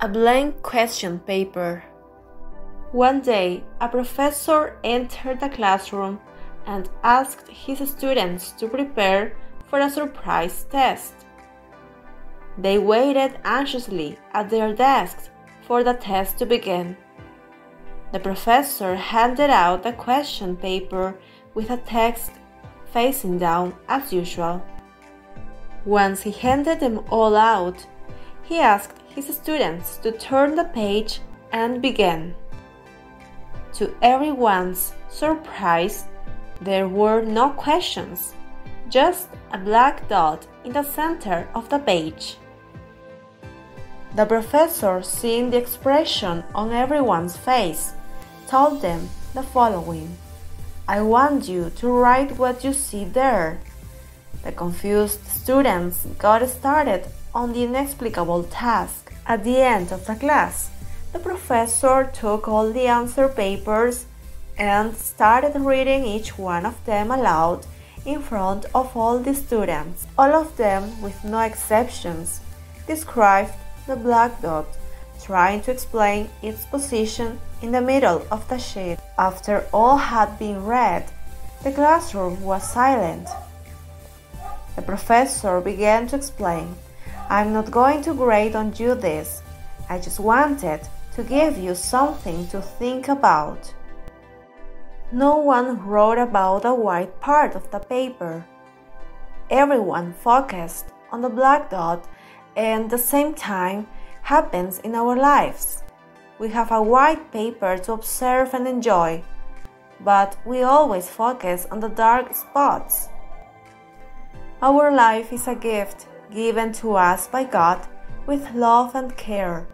A blank question paper. One day, a professor entered the classroom and asked his students to prepare for a surprise test. They waited anxiously at their desks for the test to begin. The professor handed out a question paper with a text facing down as usual. Once he handed them all out, he asked his students to turn the page and begin. To everyone's surprise, there were no questions, just a black dot in the center of the page. The professor, seeing the expression on everyone's face, told them the following I want you to write what you see there. The confused students got started on the inexplicable task. At the end of the class, the professor took all the answer papers and started reading each one of them aloud in front of all the students. All of them, with no exceptions, described the black dot, trying to explain its position in the middle of the sheet. After all had been read, the classroom was silent. The professor began to explain, I'm not going to grade on you this. I just wanted to give you something to think about. No one wrote about the white part of the paper. Everyone focused on the black dot and the same time happens in our lives. We have a white paper to observe and enjoy, but we always focus on the dark spots. Our life is a gift given to us by God with love and care.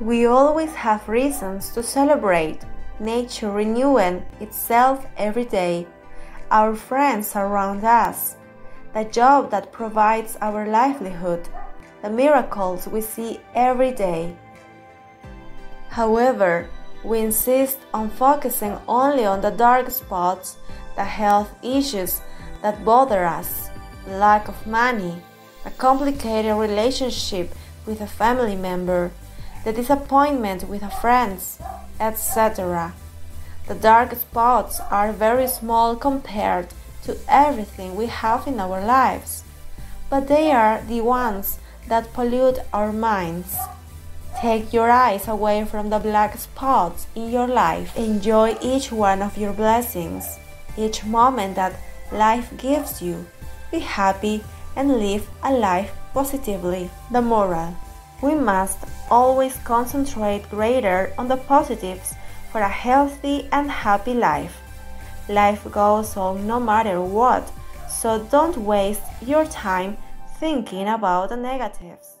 We always have reasons to celebrate nature renewing itself every day, our friends around us, the job that provides our livelihood, the miracles we see every day. However, we insist on focusing only on the dark spots, the health issues that bother us, lack of money, a complicated relationship with a family member, the disappointment with a friend, etc. The dark spots are very small compared to everything we have in our lives, but they are the ones that pollute our minds. Take your eyes away from the black spots in your life. Enjoy each one of your blessings, each moment that life gives you. Be happy and live a life positively. The moral We must always concentrate greater on the positives for a healthy and happy life. Life goes on no matter what, so don't waste your time thinking about the negatives.